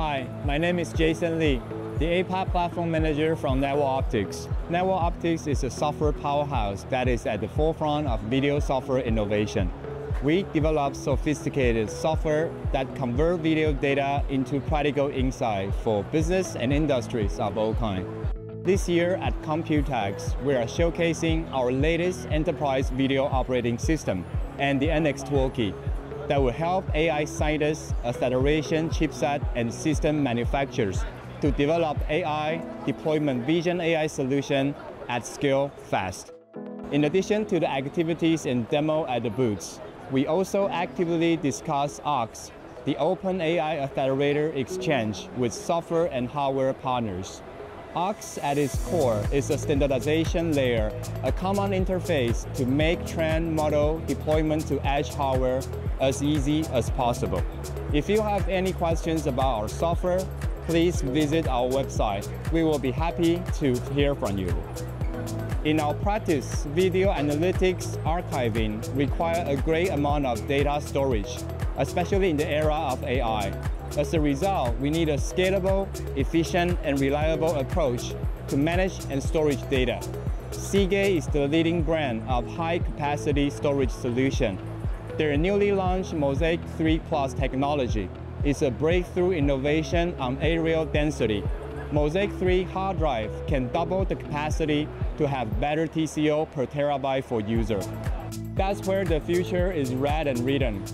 Hi, my name is Jason Lee, the APAC Platform Manager from Network Optix. Network Optix is a software powerhouse that is at the forefront of video software innovation. We develop sophisticated software that convert video data into practical insight for business and industries of all kinds. This year at Computex, we are showcasing our latest enterprise video operating system and the NX Toolkit that will help AI scientists, acceleration chipset, and system manufacturers to develop AI deployment vision AI solution at scale fast. In addition to the activities and demo at the booths, we also actively discuss ARX, the Open AI Accelerator Exchange with software and hardware partners. ARX at its core is a standardization layer, a common interface to make trend model deployment to edge hardware as easy as possible. If you have any questions about our software, please visit our website. We will be happy to hear from you. In our practice, video analytics archiving require a great amount of data storage, especially in the era of AI. As a result, we need a scalable, efficient, and reliable approach to manage and storage data. Seagate is the leading brand of high-capacity storage solution. Their newly launched Mozaic 3 Plus technology is a breakthrough innovation on areal density. Mozaic 3 hard drive can double the capacity to have better TCO per terabyte for user. That's where the future is read and written.